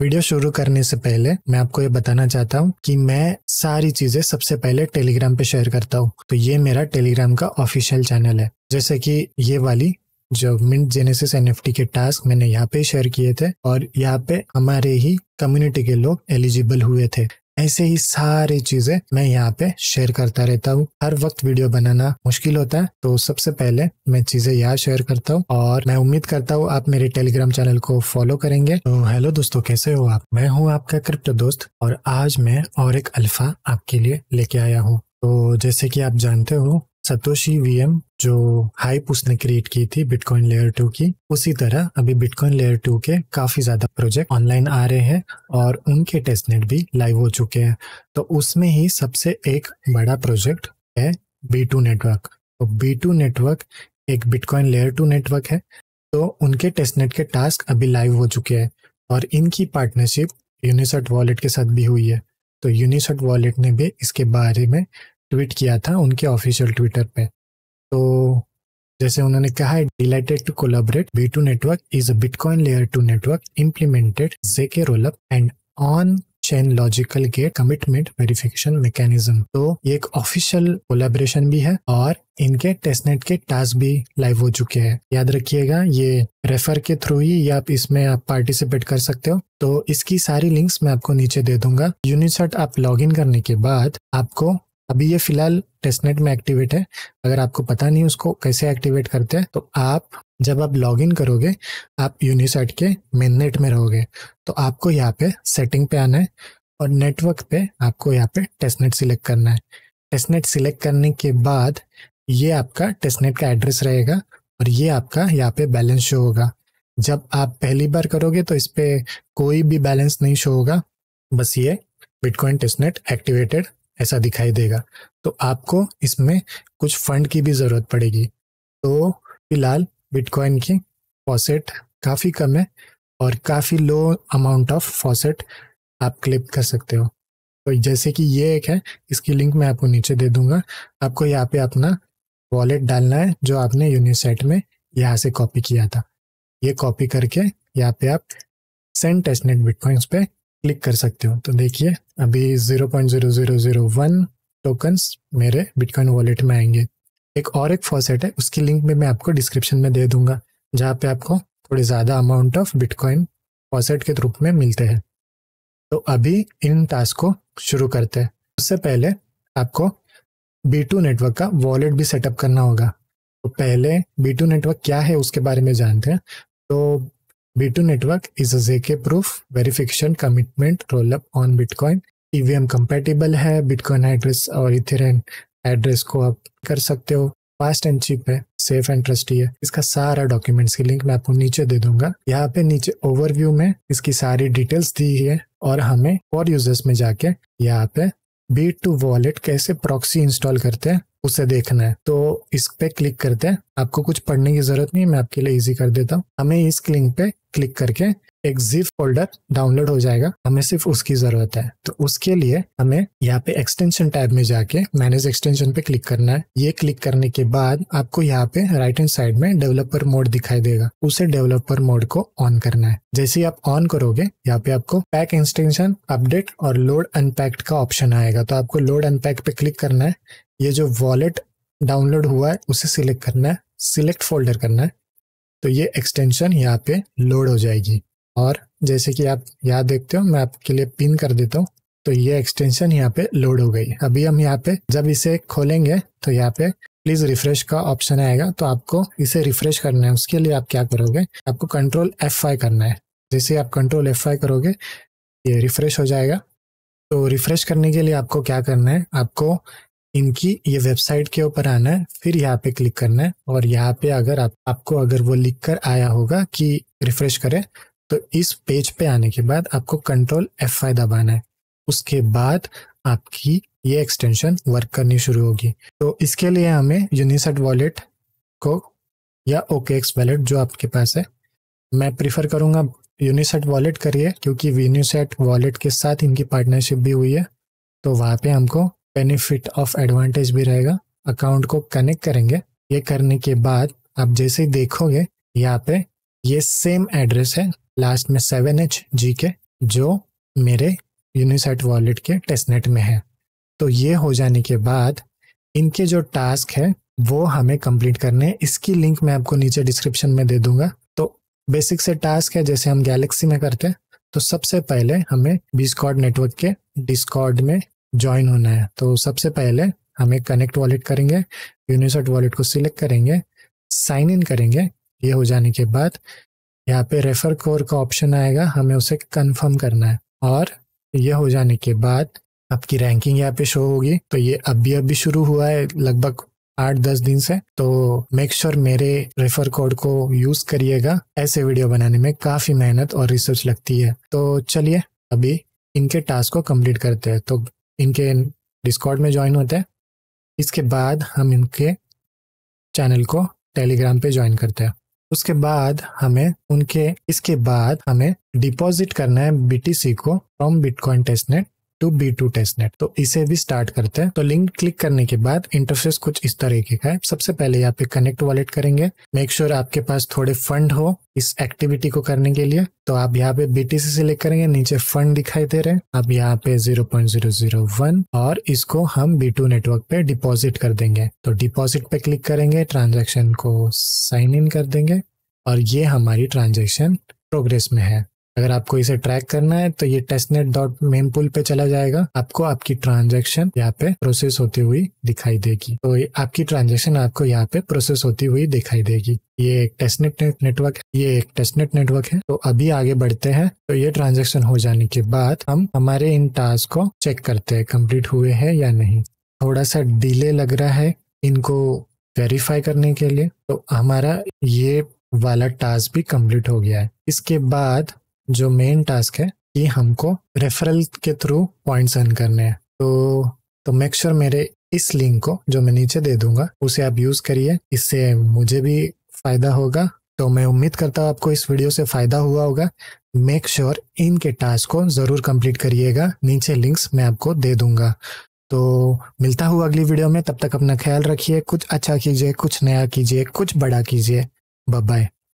Video शुरू करने से पहले मैं आपको ये बताना चाहता हूँ कि मैं सारी चीज़ें सबसे पहले टेलीग्राम पे शेयर करता हूँ। तो ये मेरा टेलीग्राम का ऑफिशियल चैनल है। जैसे कि ये वाली, जो मिंट जेनेसिस एनएफटी के टास्क मैंने यहाँ पे शेयर किए थे और यहाँ पे हमारे ही कम्युनिटी के लोग एलिजिबल हुए थे। ऐसे ही सारी चीज़ें मैं यहाँ पे शेयर करता रहता हूँ। हर वक्त वीडियो बनाना मुश्किल होता है तो सबसे पहले मैं चीज़ें यहाँ शेयर करता हूँ और मैं उम्मीद करता हूँ आप मेरे टेलीग्राम चैनल को फॉलो करेंगे। तो हेलो दोस्तों, कैसे हो आप? मैं हूँ आपका क्रिप्टो दोस्त और आज मैं और एक अल्फ़ा आपके लिए लेके आया हूँ। तो जैसे कि आप जानते हो सतोशी वीएम जो हाइप उसने क्रिएट की थी बिटकॉइन लेयर टू की, उसी तरह अभी बिटकॉइन लेयर टू के काफ़ी ज़्यादा प्रोजेक्ट ऑनलाइन आ रहे हैं और उनके टेस्टनेट भी लाइव हो चुके हैं। तो उसमें ही सबसे एक बड़ा प्रोजेक्ट है बी टू नेटवर्क तो बी टू नेटवर्क एक बिटकॉइन लेयर टू नेटवर्क है। तो उनके टेस्टनेट के टास्क अभी लाइव हो चुके हैं और इनकी पार्टनरशिप यूनिसट वॉलेट के साथ भी हुई है। तो यूनिसट वॉलेट ने भी इसके बारे में ट्वीट किया था उनके ऑफिशियल ट्विटर पे। तो जैसे उन्होंने कहा है delighted to collaborate B two network is a bitcoin layer two network implemented ZK rollup and on chain logical gate commitment verification mechanism तो ये एक ऑफिशियल कोलेबोरेशन भी है और इनके टेस्टनेट के टास्क भी लाइव हो चुके हैं। याद रखिएगा, ये रेफर के थ्रू ही या आप इसमें आप पार्टिसिपेट कर सकते हो। तो इसकी सारी लिंक्स मैं आपको नीचे दे दूँगा। यूनिसेट आप लॉगिन करने के बाद आपको अभी ये फ़िलहाल टेस्टनेट में एक्टिवेट है। अगर आपको पता नहीं उसको कैसे एक्टिवेट करते हैं तो आप जब आप लॉगिन करोगे, आप यूनिसाइट के मेन नेट में रहोगे तो आपको यहाँ पे सेटिंग पे आना है और नेटवर्क पे आपको यहाँ पे टेस्टनेट सिलेक्ट करना है। टेस्टनेट सिलेक्ट करने के बाद ये आपका टेस्टनेट का एड्रेस रहेगा और ये आपका यहाँ पे बैलेंस शो होगा। जब आप पहली बार करोगे तो इस पे कोई भी बैलेंस नहीं शो होगा। बस ये बिटकॉइन टेस्टनेट एक्टिवेटेड ऐसा दिखाई देगा। तो आपको इसमें कुछ फंड की भी ज़रूरत पड़ेगी। तो फ़िलहाल बिटकॉइन की फॉसेट काफ़ी कम है और काफ़ी लो अमाउंट ऑफ़ फॉसेट आप क्लिप कर सकते हो। तो जैसे कि ये एक है, इसकी लिंक मैं आपको नीचे दे दूँगा। आपको यहाँ पे अपना वॉलेट डालना है, जो आपने यूनिसेट में यहाँ से कॉपी किया था। ये कॉपी करके यहाँ पे आप सेंड टेस्टनेट बिटकॉइंस पे क्लिक कर सकते हो। तो देखिए, अभी zero point zero zero zero one tokens मेरे बिटकॉइन वॉलेट में आएँगे। एक और एक फॉसेट है, उसकी लिंक भी मैं आपको डिस्क्रिप्शन में दे दूँगा, जहाँ पे आपको थोड़ी ज़्यादा अमाउंट ऑफ़ बिटकॉइन फॉसेट के रूप में मिलते हैं। तो अभी इन टास्क को शुरू करते हैं। उससे पहले आपको बी टू नेटवर्क का वॉलेट भी सेटअप करना होगा। तो पहले बी टू नेटवर्क क्या है, उसके बारे में जानते हैं। तो B2 network is a ZK proof verification commitment rollup on Bitcoin. EVM compatible है बिटकॉइन एड्रेस और इथेरियम एड्रेस को आप कर सकते हो। फास्ट एंड चीप है सेफ़ एंड ट्रस्टी है। इसका सारा डॉक्यूमेंट्स की लिंक मैं आपको नीचे दे दूँगा। यहाँ पे नीचे ओवरव्यू में इसकी सारी डिटेल्स दी है और हमें फॉर यूज़र्स में जाके यहाँ पे बी टू वॉलेट कैसे प्रॉक्सी इंस्टॉल करते हैं उसे देखना है। तो इस पे क्लिक करते हैं। आपको कुछ पढ़ने की ज़रूरत नहीं मैं आपके लिए इजी कर देता हूँ। हमें इस लिंक पे क्लिक करके एक जिप फोल्डर डाउनलोड हो जाएगा। हमें सिर्फ़ उसकी ज़रूरत है। तो उसके लिए हमें यहाँ पे एक्सटेंशन टैब में जाके मैनेज एक्सटेंशन पे क्लिक करना है। ये क्लिक करने के बाद आपको यहाँ पे राइट हैंड साइड में डेवलपर मोड दिखाई देगा। उसे डेवलपर मोड को ऑन करना है। जैसे ही आप ऑन करोगे, यहाँ पे आपको पैक एक्सटेंशन अपडेट और लोड अनपैक्ड का ऑप्शन आएगा। तो आपको लोड अनपैक पे क्लिक करना है। ये जो वॉलेट डाउनलोड हुआ है, उसे सिलेक्ट करना है सिलेक्ट फोल्डर करना है तो ये एक्सटेंशन यहाँ पे लोड हो जाएगी। और जैसे कि आप यहाँ देखते हो, मैं आपके लिए पिन कर देता हूँ तो ये एक्सटेंशन यहाँ पे लोड हो गई। अभी हम यहाँ पे जब इसे खोलेंगे तो यहाँ पे प्लीज़ रिफ्रेश का ऑप्शन आएगा तो आपको इसे रिफ्रेश करना है। उसके लिए आप क्या करोगे, आपको कंट्रोल एफ़ आई करना है। जैसे आप कंट्रोल एफ़ आई करोगे, ये रिफ्रेश हो जाएगा। तो रिफ्रेश करने के लिए आपको क्या करना है, आपको इनकी ये वेबसाइट के ऊपर आना है, फिर यहाँ पे क्लिक करना है और यहाँ पे अगर आप, आपको अगर वो लिख कर आया होगा कि रिफ्रेश करें तो इस पेज पे आने के बाद आपको कंट्रोल एफ़ दबाना है। उसके बाद आपकी ये एक्सटेंशन वर्क करनी शुरू होगी। तो इसके लिए हमें यूनिसेट वॉलेट को या ओके एक्स वॉलेट जो आपके पास है, मैं प्रिफर करूँगा यूनिसेट वॉलेट करिए, क्योंकि यूनिसेट वॉलेट के साथ इनकी पार्टनरशिप भी हुई है तो वहाँ पे हमको बेनिफिट ऑफ़ एडवांटेज भी रहेगा। अकाउंट को कनेक्ट करेंगे। ये करने के बाद आप जैसे ही देखोगे, यहाँ पे ये सेम एड्रेस है। लास्ट में सेवन एच जी के जो मेरे यूनिसेट वॉलेट के टेस्टनेट में है। तो ये हो जाने के बाद इनके जो टास्क है, वो हमें कंप्लीट करने हैं। इसकी लिंक मैं आपको नीचे डिस्क्रिप्शन में दे दूँगा। तो बेसिक से टास्क है, जैसे हम गैलेक्सी में करते हैं तो सबसे पहले हमें बिस्कॉर्ड नेटवर्क के डिस्कॉर्ड में ज्वाइन होना है। तो सबसे पहले हमें कनेक्ट वॉलेट करेंगे यूनिसेट वॉलेट को सिलेक्ट करेंगे साइन इन करेंगे, ये हो जाने के बाद यहाँ पे रेफर कोर का ऑप्शन आएगा, हमें उसे कंफर्म करना है और ये हो जाने के बाद आपकी रैंकिंग यहाँ पे शो होगी। तो ये अभी अभी शुरू हुआ है, लगभग आठ दस दिन से। तो मेक श्योर sure मेरे रेफर कोड को यूज़ करिएगा। ऐसे वीडियो बनाने में काफ़ी मेहनत और रिसर्च लगती है। तो चलिए, अभी इनके टास्क को कंप्लीट करते हैं। तो इनके डिस्कॉर्ड में ज्वाइन होते हैं। इसके बाद हम इनके चैनल को टेलीग्राम पे ज्वाइन करते हैं। उसके बाद हमें उनके, इसके बाद हमें डिपॉजिट करना है बीटीसी को from bitcoin testnet to B two test net तो इसे भी स्टार्ट करते हैं। तो लिंक क्लिक करने के बाद इंटरफेस कुछ इस तरीके का है। सबसे पहले यहाँ पे कनेक्ट वॉलेट करेंगे। मेक श्योर sure आपके पास थोड़े फंड हो इस एक्टिविटी को करने के लिए। तो आप यहाँ पे बीटीसी सिलेक्ट करेंगे। नीचे फंड दिखाई दे रहे हैं। अब यहाँ पे 0.001 और इसको हम बी टू नेटवर्क पे डिपॉजिट कर देंगे। तो डिपॉजिट पे क्लिक करेंगे। ट्रांजेक्शन को साइन इन कर देंगे। और ये हमारी ट्रांजेक्शन प्रोग्रेस में है। अगर आपको इसे ट्रैक करना है तो ये टेस्टनेट डॉट मेन पुल पे चला जाएगा। आपको आपकी ट्रांजेक्शन यहाँ पे प्रोसेस होती हुई दिखाई देगी। तो आपकी ट्रांजेक्शन आपको यहाँ पे प्रोसेस होती हुई दिखाई देगी। ये एक टेस्टनेट नेटवर्क ये एक टेस्टनेट नेटवर्क है। तो अभी आगे बढ़ते हैं। तो ये ट्रांजेक्शन हो जाने के बाद हम हमारे इन टास्क को चेक करते हैं कंप्लीट हुए हैं या नहीं। थोड़ा सा डिले लग रहा है इनको वेरीफाई करने के लिए। तो हमारा ये वाला टास्क भी कंप्लीट हो गया है। इसके बाद जो मेन टास्क है, कि हमको रेफरल के थ्रू पॉइंट्स अर्न करने हैं। तो तो मेक श्योर sure मेरे इस लिंक को, जो मैं नीचे दे दूँगा, उसे आप यूज़ करिए। इससे मुझे भी फ़ायदा होगा। तो मैं उम्मीद करता हूँ आपको इस वीडियो से फ़ायदा हुआ होगा। मेक श्योर sure इनके टास्क को ज़रूर कंप्लीट करिएगा। नीचे लिंक्स मैं आपको दे दूँगा। तो मिलता हूँ अगली वीडियो में। तब तक अपना ख्याल रखिए। कुछ अच्छा कीजिए, कुछ नया कीजिए, कुछ बड़ा कीजिए। बाय